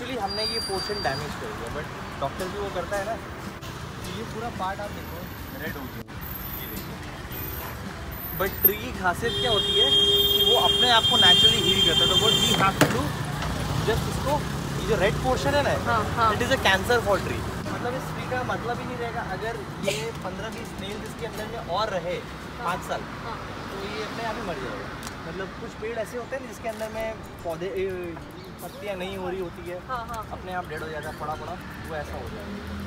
Actually हमने ये portion damage कर दिया बट डॉक्टर भी वो करता है ना। तो ये पूरा पार्ट आप देखो रेड हो गया। ये देखो। बट ट्री की खासियत क्या होती है कि वो अपने आप को नेचुरली हील करता है। तो वो वी हैव टू जस्ट इसको ये जो रेड पोर्शन है ना हाँ हाँ। It is a cancer for tree मतलब इस ट्री का मतलब ही नहीं रहेगा अगर ये पंद्रह बीस नेल इसके अंदर में और रहे पाँच साल हाँ। तो ये अपने आप ही मर जाएगा। मतलब कुछ पेड़ ऐसे होते हैं जिसके अंदर में पौधे पत्तियाँ नहीं हो रही होती है। हाँ हाँ अपने आप डेड हो जाता है पड़ा पड़ा वो ऐसा हो जाएगा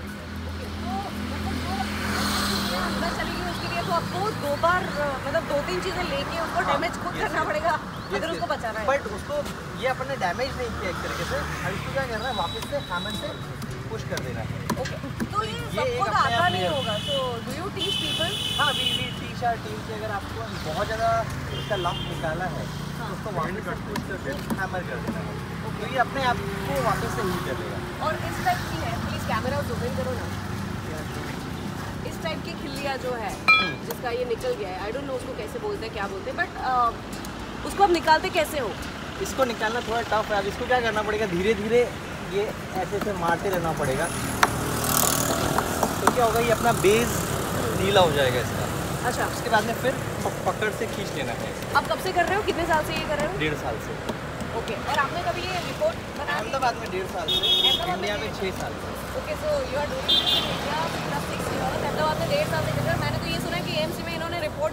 अंदर चलेगी उसके लिए तो आपको दो बार मतलब दो तीन चीज़ें लेके उसको हाँ, डैमेज खुद करना पड़ेगा अगर उसको बचाना है। बट उसको ये अपन ने डैमेज नहीं किया एक तरीके से अब इसको क्या करना है वापस से हैमर से पुश कर देना है। ओके तो ये ये सबको तो आता नहीं होगा तो डू यू टीच पीपल हाँ we we teach our team से अगर आपको बहुत ज़्यादा इसका लंप निकाला है तो उसको वापस से पुश करके हैमर कर देना है। तो ये अपने आप को वापस से हील कर देगा। और इस टाइप की है प्लीज़ कैमरा जूम इन करो ना। टाइप की खिल्लियाँ जो है जिसका ये निकल गया है। आई डोंट नो उसको कैसे बोलते हैं क्या बोलते हैं बट उसको आप निकालते कैसे हो? इसको निकालना थोड़ा टफ है। अब इसको क्या करना पड़ेगा? धीरे धीरे ये ऐसे ऐसे मारते रहना पड़ेगा। तो क्या होगा ये अपना बेस ढीला हो जाएगा इसका। अच्छा। उसके बाद में फिर पकड़ से खींच लेना है। आप कब से कर रहे हो? कितने साल से ये कर रहे हो? डेढ़ साल से। ओके और आपने कभी ये रिपोर्ट बना अहमदाबाद में डेढ़ साल से इंडिया में छः साल से। Okay so you are doing India plus six years Ahmedabad में डेढ़ साल से कर रहे हो मैंने तो ये सुना है कि एएमसी में इन्होंने रिपोर्ट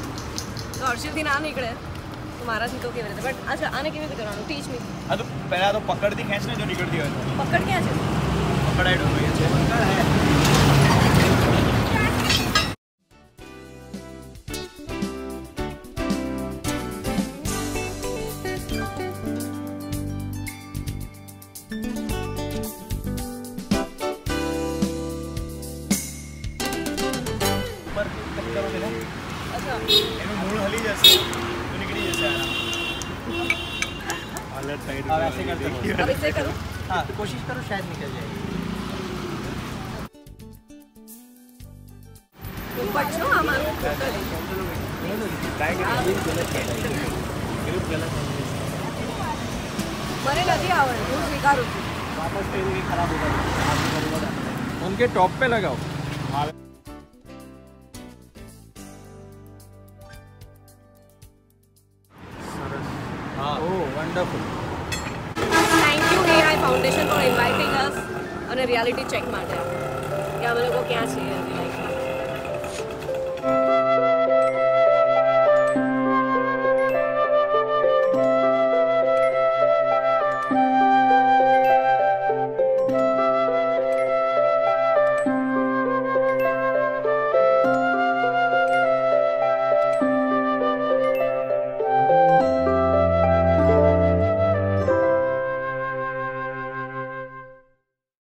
તો હર્ષિલથી ના નીકળે તો મારાથી તો કેવી રીતે બટ અચ્છા આને કેવી રીતે કરવાનું ટીચ મી હા તો પહેલા તો પકડથી ખેંચ ને જો નીકળતી હોય તો પકડ ક્યાં છે પકડાઈ ડો છે પકડ હે ऊपर टच करोगे और ऐसे करते हो। अब ऐसे करो हाँ कोशिश करो शायद निकल जाएगी बच्चों हमारे मैंने लगी आवाज़ बेकार होती वापस ट्रेन भी खराब हो जाएगी उनके टॉप पे लगाओ। Wonderful. Thank you AI Foundation for inviting us on a reality check માટે કે અમે લોકો ક્યાં છીએ